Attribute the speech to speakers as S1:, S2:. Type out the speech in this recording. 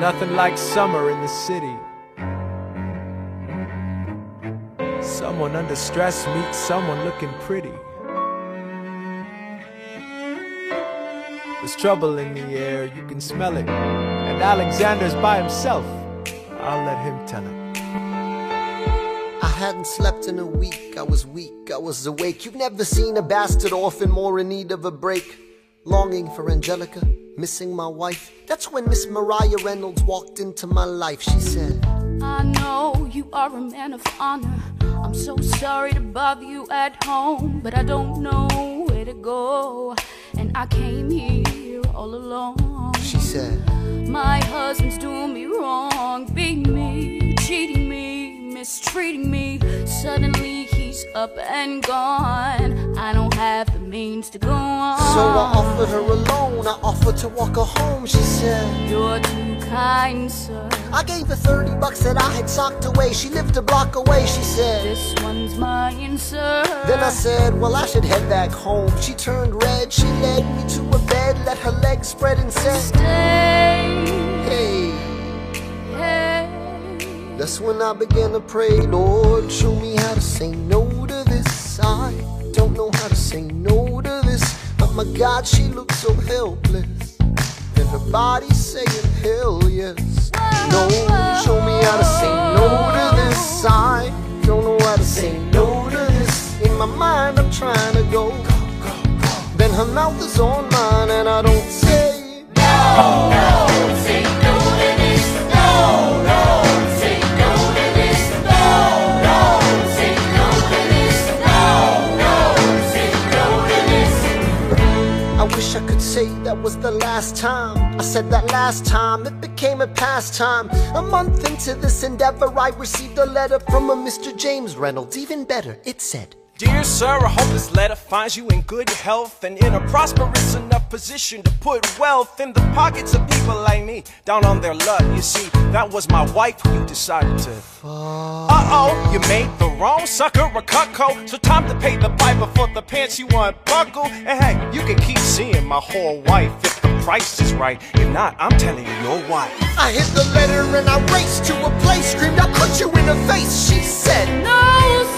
S1: nothing like summer in the city. Someone under stress meets someone looking pretty. There's trouble in the air, you can smell it. And Alexander's by himself. I'll let him tell it.
S2: I hadn't slept in a week, I was weak, I was awake. You've never seen a bastard orphan more in need of a break. Longing for Angelica, missing my wife. That's when Miss Maria Reynolds walked into my life. She said,
S3: I know you are a man of honor. I'm so sorry to bother you at home, but I don't know where to go. And I came here all alone.
S2: She said,
S3: My husband's doing me wrong, beating me, cheating me, mistreating me. Suddenly he's up and gone. I don't have the means to go on.
S2: So I offered her a loan, I offered to walk her home. She said,
S3: You're too kind, sir.
S2: I gave her 30 bucks that I had socked away. She lived a block away, she said.
S3: This one's mine, sir.
S2: Then I said, Well, I should head back home. She turned red, she led me to a bed, let her legs spread and said,
S3: Stay.
S2: Hey.
S3: Hey.
S2: That's when I began to pray, Lord, show me how to say no I don't know how to say no to this. But my God, she looks so helpless. Body saying, hell yes. No, show me how to say no to this. I don't know how to say no to this. In my mind, I'm trying to go. Then her mouth is on mine, and I don't wish I could say that was the last time I said that last time, it became a pastime A month into this endeavor I received a letter from a Mr. James Reynolds Even better, it said
S4: Dear sir, I hope this letter finds you in good health and in a prosperous enough position to put wealth in the pockets of people like me down on their luck. You see, that was my wife you decided to. Uh oh, you made the wrong sucker a cucko. So time to pay the piper for the pants you unbuckle. And hey, you can keep seeing my whole wife if the price is right. If not, I'm telling you, your wife.
S2: I hit the letter and I raced to a place Screamed, I'll cut you in the face She said,
S3: No,